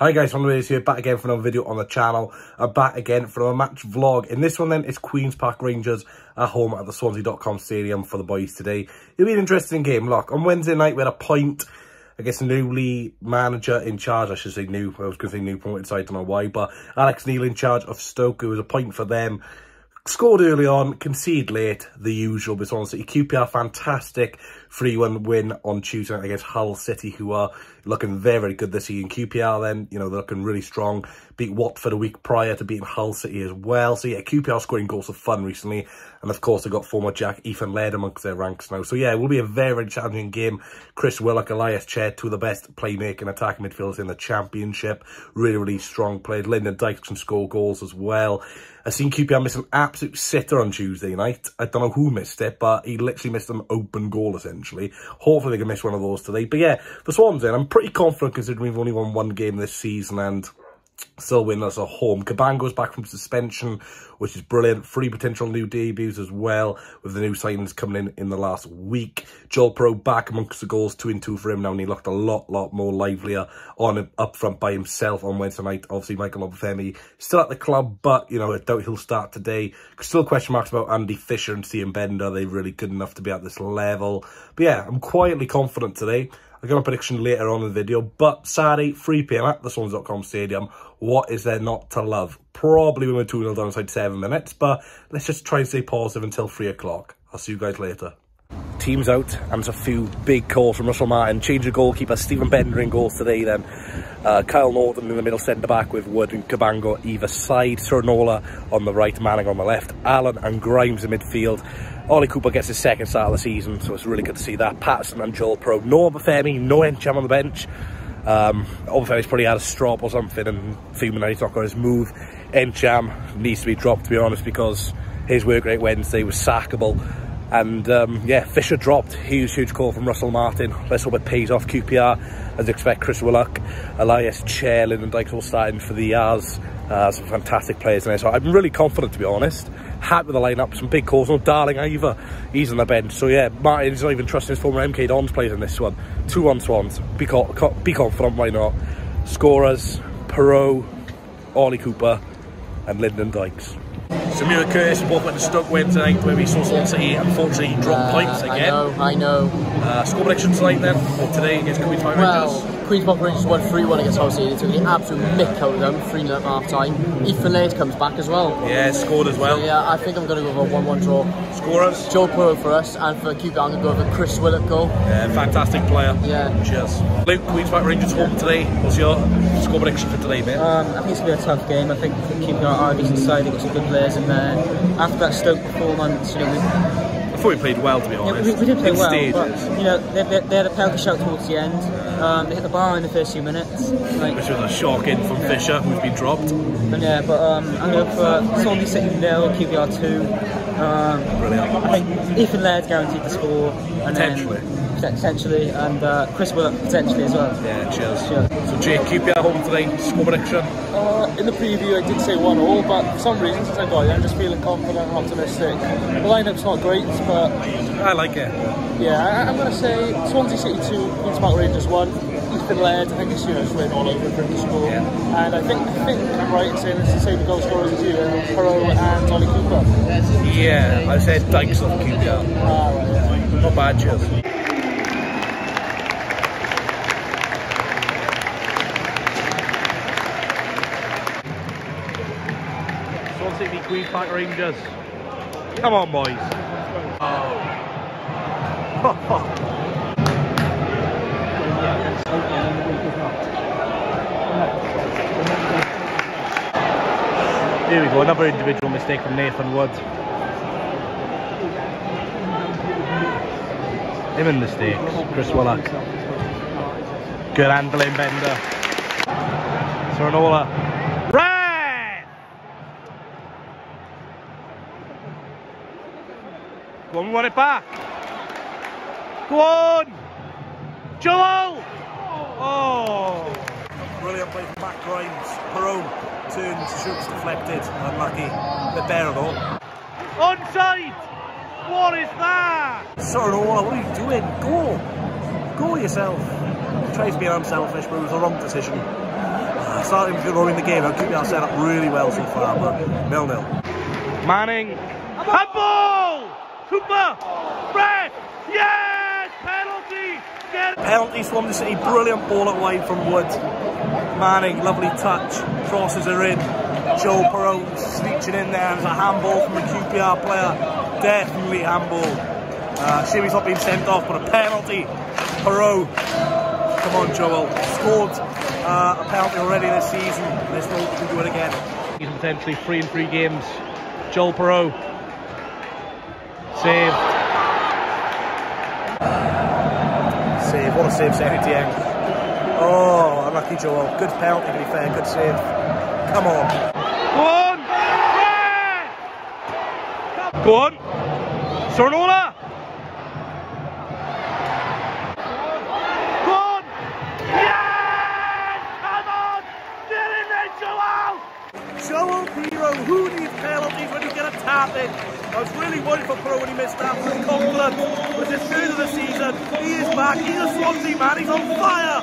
Hi guys, Ron Rays here, back again for another video on the channel. I'm back again for a match vlog. In this one then, it's Queen's Park Rangers at home at the Swansea.com Stadium for the boys today. It'll be an interesting game. Look, on Wednesday night we had a point I guess newly manager in charge, I should say new, I was going to say new promoted side, I don't know why, but Alex Neil in charge of Stoke, it was a point for them. Scored early on, concede late, the usual, but honestly, QPR fantastic 3-1 win on Tuesday against Hull City, who are looking very, very good this season. QPR then, you know, they're looking really strong. Beat Watford a week prior to beating Hull City as well. So yeah, QPR scoring goals of fun recently. And of course, they've got former Jack Ethan Laird amongst their ranks now. So yeah, it will be a very, very challenging game. Chris Willock, Ilias Chair, two of the best playmaking attacking midfielders in the championship. Really, really strong players. Lyndon Dykes can score goals as well. I've seen QPR miss an absolute sitter on Tuesday night. I don't know who missed it, but he literally missed an open goal, essentially. Hopefully they can miss one of those today. But yeah, the Swans in, I'm pretty confident considering we've only won one game this season and still win us at home. Cabango's back from suspension, which is brilliant. Three potential new debuts as well, with the new signings coming in in the last week. Joel Piroe back amongst the goals, two and two for him now, and he looked a lot, lot more livelier on up front by himself on Wednesday night. Obviously, Michael Obafemi still at the club, but, you know, I doubt he'll start today. Still question marks about Andy Fisher and Cian Benda. Are they really good enough to be at this level? But yeah, I'm quietly confident today. I'll give a prediction later on in the video. But Saturday, 3pm at the Swans.com Stadium. What is there not to love? Probably when we're 2-0 down inside 7 minutes. But let's just try and stay positive until 3 o'clock. I'll see you guys later. Team's out, and a few big calls from Russell Martin. Change of goalkeeper, Steven Benda in goals today then. Uh, Kyle Naughton in the middle centre-back with Wood and Cabango either side. Sorinola on the right, Manning on the left. Allen and Grimes in midfield. Ollie Cooper gets his second start of the season, so it's really good to see that. Paterson and Joel Piroe. No Obafemi, no Ntcham on the bench. Um, Obafemi's probably had a strop or something, and Fuman he's not got his move. Ntcham needs to be dropped, to be honest, because his work rate Wednesday was sackable. And um, yeah, Fisher dropped. Huge, huge call from Russell Martin. Let's hope it pays off QPR. As expect, Chris Willock, Ilias Chair, and Dykes all starting for the Yars. Uh, some fantastic players in there. So I'm really confident, to be honest happy with the lineup. Some big calls. No Darling either. He's on the bench. So yeah, Martin's not even trusting his former MK Dons players in this one. Two on Swans. Be, co be confident, why not? Scorers, Piroe, Ollie Cooper, and Lyndon Dykes. Samira Curtis both went to Stoke Wednesday tonight, where we saw Swansea City unfortunately drop uh, points again. I know, I know. Uh, score predictions tonight then, or today against Park Rangers? Well, Queen's Park Rangers won 3-1 against Hull City. They took the absolute mick out of them, 3-0 at half time. Ethan Laird comes back as well. Yeah, scored as well. So, yeah, I think I'm going to go with a 1-1 draw. Scorers? Joe Piroe for us, and for QPR I'm going to go with a Chris Willock goal. Yeah, fantastic player. Yeah. Cheers. Luke, Queen's Park Rangers home today. What's your score prediction for today, mate? Um, I think it's going to be a tough game. I think QPR are a decent side. They've got some good players in there after that Stoke performance, you know, we, I thought we played well, to be honest. Yeah, we, we, did play In well, stages. but you know, they, they, they, had a penalty shot towards the end. Um, they hit the bar in the first few minutes, like, which was a shock in from Fisher, who's been dropped. And yeah, but um, I'm going for Swansea City nil, QPR two. Um, Brilliant. I think Ethan Laird's guaranteed to score. And Potentially. Then, potentially, and uh, Chris Willock potentially as well. Yeah, cheers. cheers. So Jake, QPR home today, score prediction? Uh, in the preview I did say one all, but for some reason since I got here I'm just feeling confident and optimistic. The lineup's not great, but... I like it. Yeah, I, am going to say Swansea City 2, Queen's Park Rangers 1. Ethan Laird, I think it's you know it's written all over to score. Yeah. And I think I think I'm right in saying it's the same goal scorers as you, Piroe and Ollie Cooper. Yeah, I said Dykes off QPR. Ah, right, yeah. Not bad, cheers. City Queen Park Rangers. Come on, boys. Oh. Here we go, another individual mistake from Nathan Wood. Him in mistakes, Chris Willock. Good handling Benda. Sorinola Go on, we want it back. Go on! Joel! Oh! Brilliant play from Matt Grimes. Piroe turns, shoots, deflected. Unlucky. Better though. Onside! What is that? Sorinola, what are you doing? Go! Go yourself. He tries to be unselfish, but it was the wrong decision. Ah, starting growing the game. I'll keep that set up really well so far, but nil nil. Manning, handball, Cooper, Brett, yes, penalty. Get penalty, Swansea City, brilliant ball at wide from Wood. Manning, lovely touch, crosses are in. Joe Piroe sneaking in there. There's a handball from the QPR player, definitely handball. Uh, shame he's not being sent off, but a penalty. Piroe Come on, Joel. Scored uh, a penalty already this season. Let's hope we can do it again. He's potentially three and three games. Joel Piroe. Save. Save. What a save, Saint Etienne. Oh, unlucky Joel. Good penalty, to be fair. Good save. Come on. Go on! Yeah! Go on! Sorinola! Joel Piroe, who needs penalties when you get a tap in? Worried for Piroe when he missed that. But Conklin was his third of the season. He is back. He's a Swansea man. He's on fire.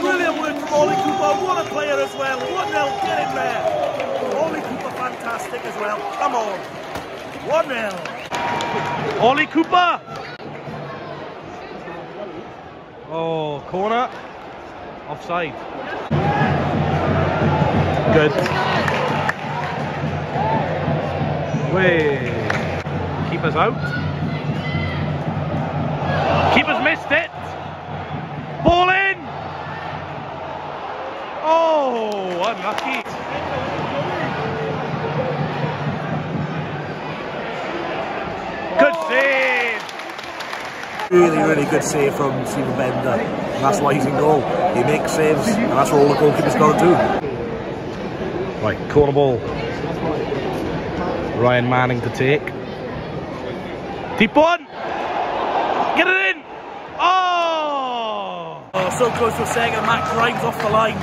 Brilliant work from Ollie Cooper. What a player as well. 1 0. Get in there. Ollie Cooper, fantastic as well. Come on. 1 0. Ollie Cooper. Oh, corner. Offside. Good. Way. Keeper's out. Keeper's missed it. Ball in. Oh, unlucky. Good save. Really, really good save from Steven Benda. And that's why he's in goal. He makes saves, and that's what all the goalkeepers got to do. Right, corner ball. Ryan Manning to take. Deep one! Get it in! Oh! oh so close to a second. Matt Grimes off the line.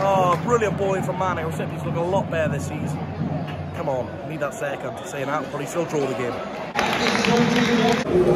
Oh, brilliant ball in from Manning. He's looking a lot better this season. Come on, need that second. Saying that, but he still draw the game.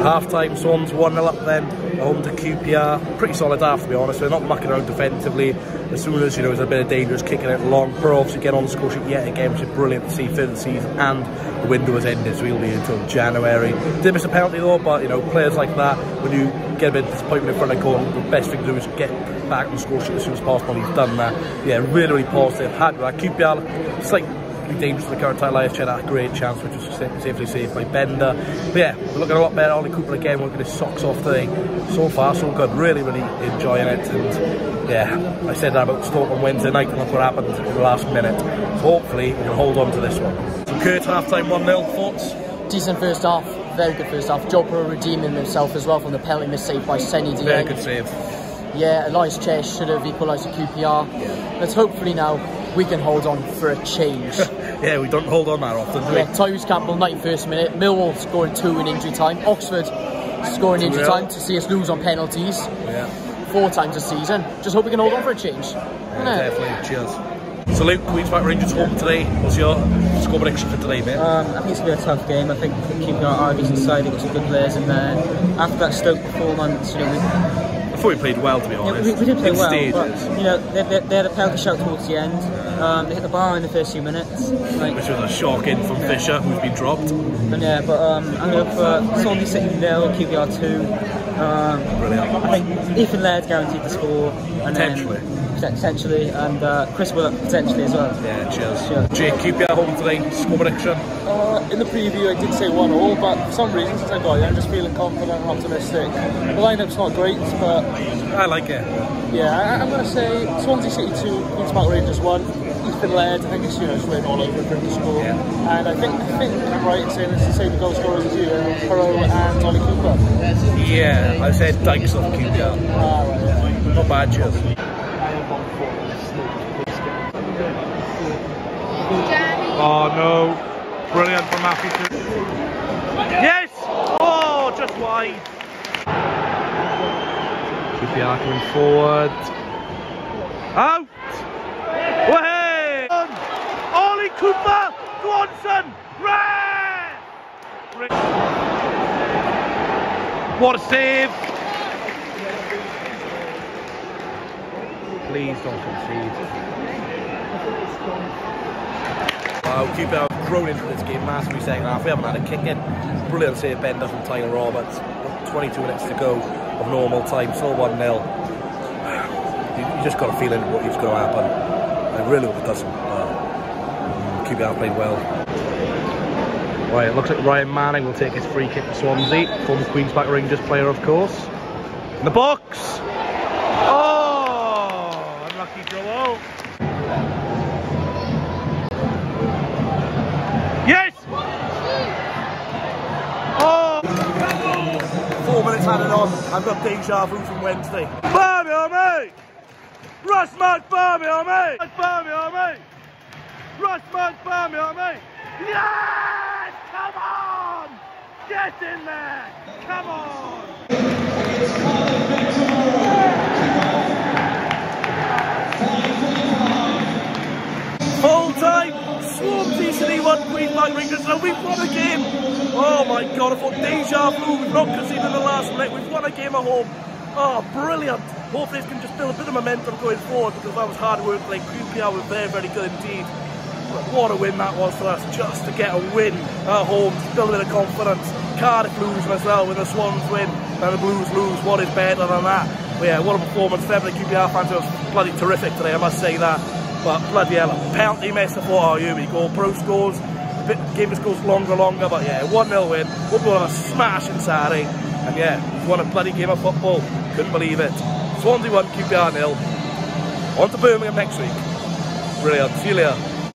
Half time, Swans 1 0 up then, home to QPR. Pretty solid half to be honest, they're not mucking around defensively. As soon as you know there's a bit of danger, kicking it long. Piroe obviously get on the score sheet yet again, which is brilliant to see for the season. And the window has ended, so he'll be until January. Did miss a penalty though, but you know, players like that, when you get a bit of disappointment in front of goal, the best thing to do is get back on the score sheet as soon as possible. He's done that. Yeah, really, really positive. Had that. QPR, it's like be dangerous for the current title. IFC had a great chance, which was safely saved by Benda. But yeah, we're looking a lot better. Ollie Cooper again, working his socks off today. So far, so good. Really, really enjoying it. And yeah, I said that about Stoke on Wednesday night, and look what happened in the last minute. So hopefully, we can hold on to this one. So Kurt, half time 1 0, thoughts? Decent first half, very good first half. Joe Piroe redeeming himself as well from the penalty miss saved by Seny Dieng. Very good save. Yeah, Elias Chess should have equalised the QPR. Yeah. But hopefully now we can hold on for a change. yeah, we don't hold on that often, do yeah, we? Tyrese Campbell, 91st minute. Millwall scoring two in injury time. Oxford scoring in injury time to see us lose on penalties. Yeah. Four times a season. Just hope we can hold on for a change. Yeah, definitely. Cheers. So Luke, Queen's Park Rangers home today. What's your score prediction for today, mate? Um, I think it's going to be a tough game. I think keeping our Argus inside, they've got some good players in there. After that Stoke performance, you know, we, thought we played well, to be honest. Yeah, we, we, did play in well, stages. but you know, they, they, they, had a penalty shout towards the end. Um, they hit the bar in the first few minutes, like, which was a shock in from yeah. Fisher, who's been dropped. Yeah, but um, I'm going for Swansea City nil, QPR two. Um, Brilliant. I think Ethan Laird's guaranteed to score. And potentially. Then, potentially, and uh, Chris Willock potentially as well. Yeah, cheers. cheers. Jake, QPR home today. Score prediction. Uh, in the preview, I did say one all, but for some reason, since I got here, I'm just feeling confident and optimistic. The lineup's not great, but I like it. Yeah, I, am going to say Swansea City 2, Queen's Park Rangers 1. Ethan Laird, I think it's, you know, it's written all over for him to score. Yeah. And I think, I think I'm right in saying it's the same goal scorers as you, Piroe and Ollie Cooper. Yeah, I said Dykes off Cooper. Ah, right. Not bad, cheers. Oh no, brilliant from Matthew. Yes! Oh, just wide. QPR coming forward. Out! Way! Ollie Cooper! Swanson! Red! What a save! Please don't concede. Wow, QPR have grown into this game massively second half. We haven't had a kick in. Brilliant save Benda from Tyler Roberts. 22 minutes to go of normal time, still 1 0. You just got a feeling what is going to happen. I really hope it doesn't. But mm, QPR played well. Right, it looks like Ryan Manning will take his free kick for Swansea. Former Queen's Park Rangers player, of course. In the box! Oh! Added on. I've got deja vu from Wednesday. Barmy on me! Russ Mark on me! On me! On me! Yes! Come on! Get in there! Come on! 3-1 Queen Langringers, and we've won a game. Oh my God, I thought deja vu, we've not conceded the last minute, we've won a game at home. Oh, brilliant. Hopefully this can just build a bit of momentum going forward, because that was hard work, like QPR were very, very good indeed. But what a win that was for us, just to get a win at home, build a bit of confidence. Cardiff lose as well, With the Swans win, and the Blues lose, what is better than that? But yeah, what a performance, definitely QPR fans, it was bloody terrific today, I must say that. But bloody hell, penalty miss, I thought, oh, here we go, Piroe scores, a bit, game just goes longer, longer, but yeah, 1-0 win, hope we'll have a smashing Saturday, and yeah, won a bloody game of football, couldn't believe it. Swansea 1, QPR nil. On to Birmingham next week. Brilliant, see you later.